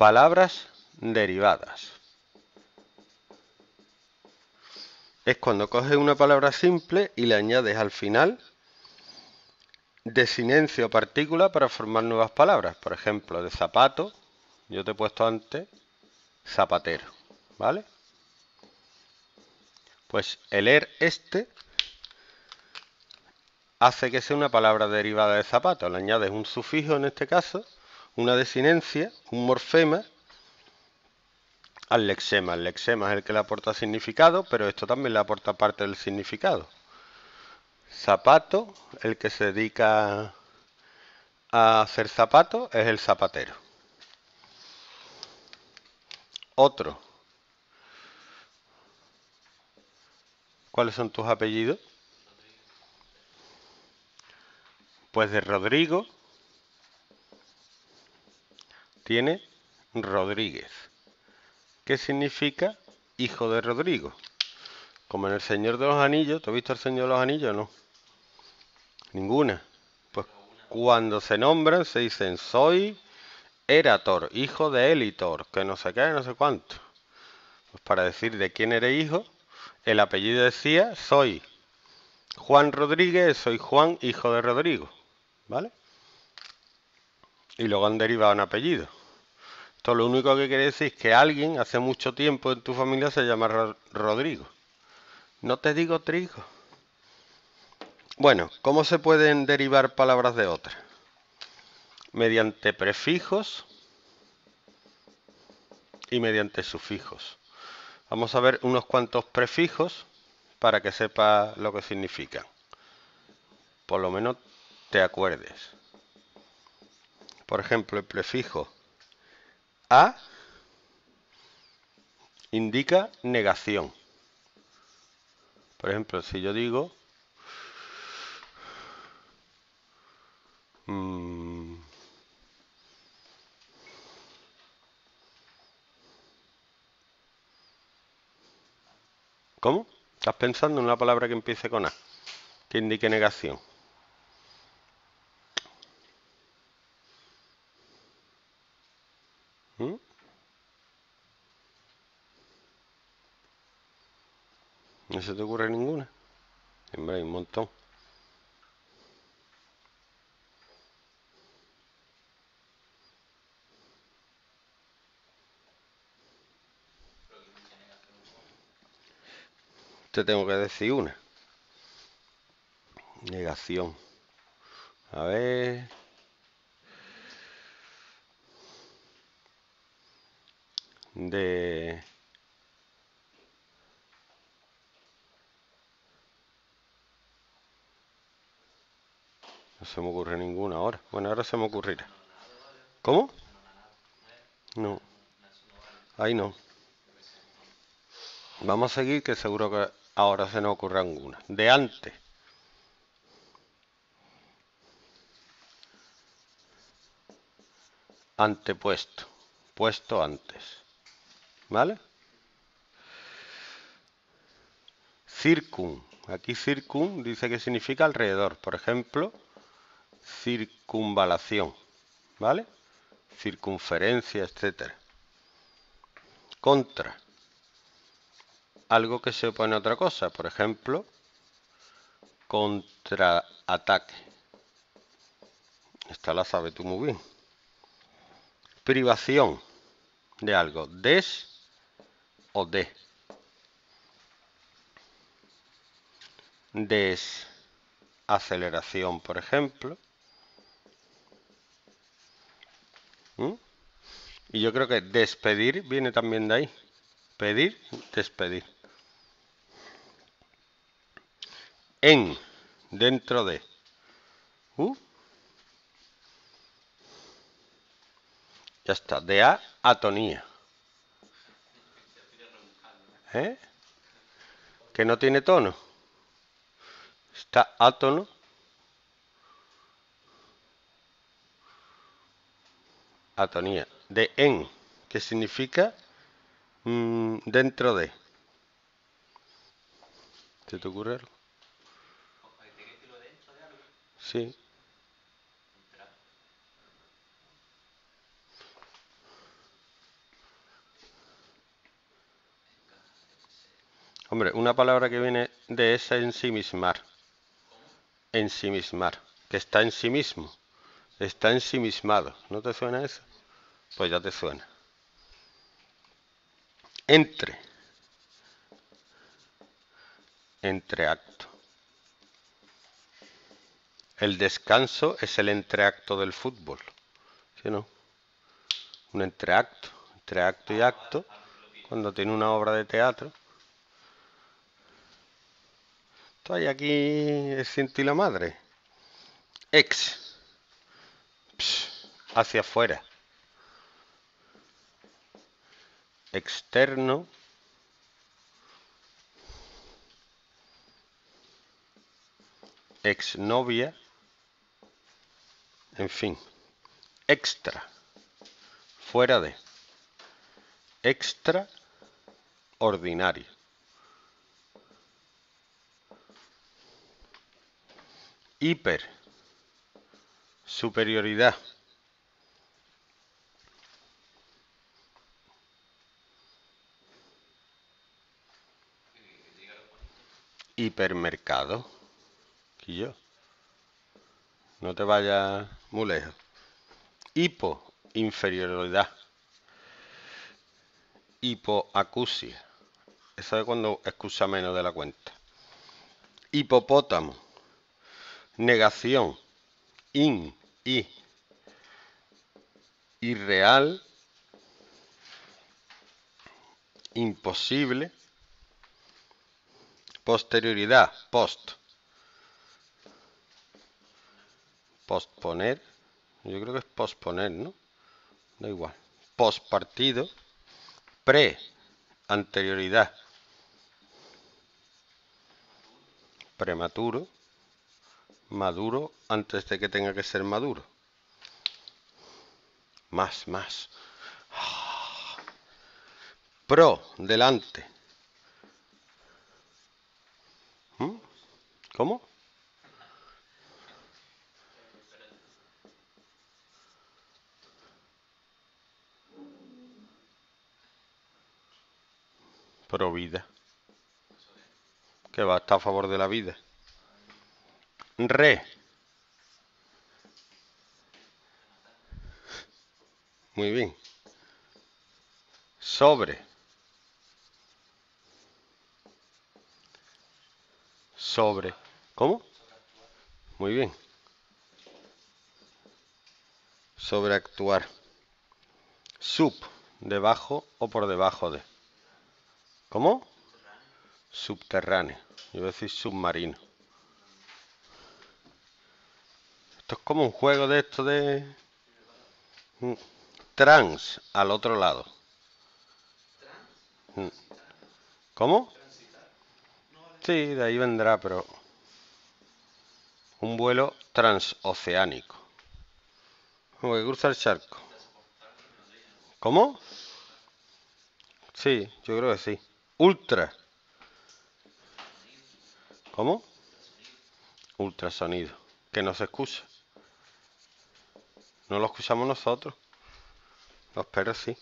Palabras derivadas. Es cuando coges una palabra simple y le añades al final desinencia o partícula para formar nuevas palabras. Por ejemplo, de zapato, yo te he puesto antes zapatero, ¿vale? Pues el er este hace que sea una palabra derivada de zapato. Le añades un sufijo en este caso, una desinencia, un morfema al lexema. El lexema es el que le aporta significado, pero esto también le aporta parte del significado. Zapato, el que se dedica a hacer zapatos, es el zapatero. Otro. ¿Cuáles son tus apellidos? Pues de Rodrigo tiene Rodríguez. ¿Qué significa hijo de Rodrigo? Como en el Señor de los Anillos, ¿te has visto el Señor de los Anillos no? Ninguna. Pues cuando se nombran se dicen soy Erator, hijo de Elitor, que no sé qué, no sé cuánto. Pues para decir de quién eres hijo, el apellido decía soy Juan Rodríguez, soy Juan, hijo de Rodrigo. ¿Vale? Y luego han derivado un apellido. Esto lo único que quiere decir es que alguien hace mucho tiempo en tu familia se llama Rodrigo. No te digo trigo. Bueno, ¿cómo se pueden derivar palabras de otras? Mediante prefijos y mediante sufijos. Vamos a ver unos cuantos prefijos para que sepa lo que significan. Por lo menos te acuerdes. Por ejemplo, el prefijo a indica negación. Por ejemplo, si yo digo mm, ¿Cómo? ¿Estás pensando en una palabra que empiece con A? Que indique negación. ¿No se te ocurre ninguna? Siempre hay un montón. Te tengo que decir una. Negación. A ver. De No se me ocurre ninguna ahora. Bueno, ahora se me ocurrirá. ¿Cómo? No. Ahí no. Vamos a seguir que seguro que ahora se nos ocurre alguna. De antes. Antepuesto. Puesto antes. ¿Vale? Circum. Aquí circum dice que significa alrededor. Por ejemplo, circunvalación. ¿Vale? Circunferencia, etcétera. Contra. Algo que se opone a otra cosa. Por ejemplo, contraataque. Esta la sabe tú muy bien. Privación de algo. Des o de. Desaceleración, por ejemplo. ¿Mm? Y yo creo que despedir viene también de ahí. Pedir, despedir. En, dentro de. ¿Uh? Ya está. De a atonía. ¿Eh? Que no tiene tono. Está átono. Atonía. De en, que significa mm, dentro de. ¿Se te ocurre algo? Sí. Hombre, una palabra que viene de esa ensimismar. Ensimismar. Que está en sí mismo. Está ensimismado. ¿No te suena eso? Pues ya te suena. Entre. Entreacto. El descanso es el entreacto del fútbol. ¿Sí no? Un entreacto. Entreacto y acto. Cuando tiene una obra de teatro. Estoy aquí sin ti la madre. Ex. hacia afuera. Externo. Exnovia. En fin. Extra. Fuera de. Extra. Hiper, superioridad. Hipermercado. Y yo. No te vayas muy lejos. Hipo, inferioridad. Hipoacusia. Eso es cuando excusa menos de la cuenta. Hipopótamo negación, in, y, irreal, imposible, posterioridad, post, posponer, yo creo que es posponer, ¿no? Da igual, postpartido, pre, anterioridad, prematuro, maduro antes de que tenga que ser maduro. Más, más. Pro, delante. ¿Mm? ¿Cómo? Pro vida. Que va a estar a favor de la vida re. Muy bien. Sobre. Sobre. ¿Cómo? Muy bien. Sobreactuar. Sub. Debajo o por debajo de. ¿Cómo? Subterráneo. Yo voy a decir submarino. Esto es como un juego de esto de... Mm, trans al otro lado. Mm. ¿Cómo? Sí, de ahí vendrá, pero... Un vuelo transoceánico. Como que cruza el charco. ¿Cómo? Sí, yo creo que sí. Ultra. ¿Cómo? Ultrasonido. Que no se excusa. No lo escuchamos nosotros. Los perros sí.